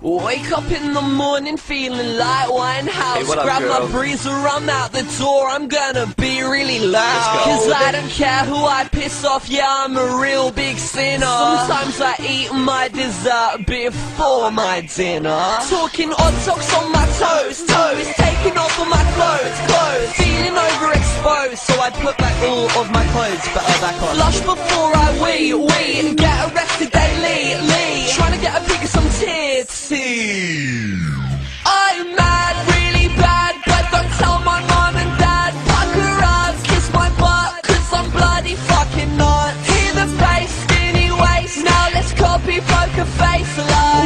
Wake up in the morning feeling like Winehouse. Hey, up, Grab girl? my breezer, I'm out the door. I'm gonna be really loud. Cause I don't care who I piss off, yeah, I'm a real big sinner. Sometimes I eat my dessert before my dinner. Talking odd talks on my toes, toes. Taking off all my clothes, clothes. Feeling overexposed, so I put back all of my clothes better back on. Flush before I wee, wee. Sexy! I'm mad, really bad, but don't tell my mom and dad. Fuck her ass, kiss my butt, cause I'm bloody fucking not. Hear the bass, skinny waist, now let's copy poker face love.